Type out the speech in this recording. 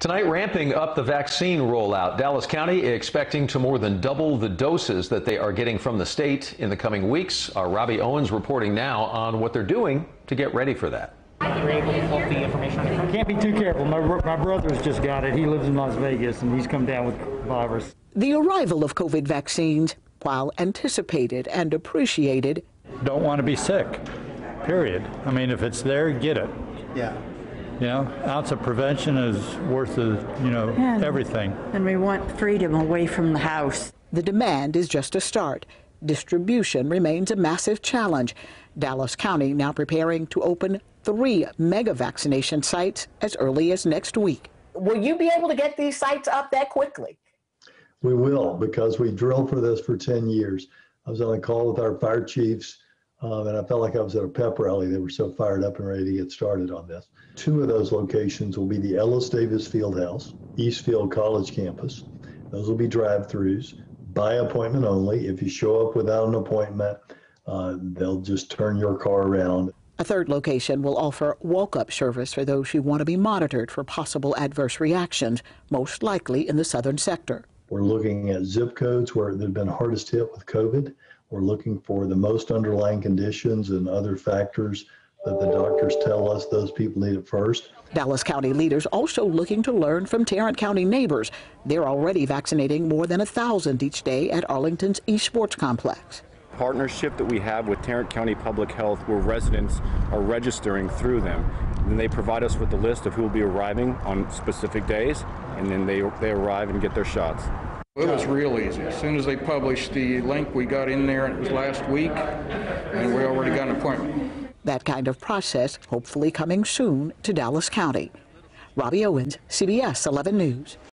Tonight, ramping up the vaccine rollout. Dallas County expecting to more than double the doses that they are getting from the state in the coming weeks. Our Robbie Owens reporting now on what they're doing to get ready for that. You're able to pull the information on. Can't be too careful. My, my brother's just got it. He lives in Las Vegas and he's come down with virus. The arrival of COVID vaccines, while anticipated and appreciated, don't want to be sick, period. I mean, if it's there, get it. Yeah. You know, ounce of prevention is worth, the, you know, Yeah. everything. And we want freedom away from the house. the demand is just a start. Distribution remains a massive challenge. Dallas County now preparing to open three mega vaccination sites as early as next week. Will you be able to get these sites up that quickly? We will because we drilled for this for 10 years. I was on a call with our fire chiefs um, and I felt like I was at a pep rally. They were so fired up and ready to get started on this. Two of those locations will be the Ellis Davis Fieldhouse, Eastfield College campus. Those will be drive throughs by appointment only. If you show up without an appointment, uh, they'll just turn your car around. A third location will offer walk up service for those who want to be monitored for possible adverse reactions, most likely in the southern sector. We're looking at zip codes where they've been hardest hit with COVID. We're looking for the most underlying conditions and other factors that the doctors tell us those people need it first. Dallas County leaders also looking to learn from Tarrant County neighbors. They're already vaccinating more than a thousand each day at Arlington's esports Complex. partnership that we have with Tarrant County Public Health where residents are registering through them. And they provide us with a list of who will be arriving on specific days, and then they, they arrive and get their shots. It was real easy. As soon as they published the link, we got in there, and it was last week, and we already got an appointment. That kind of process hopefully coming soon to Dallas County. Robbie Owens, CBS 11 News.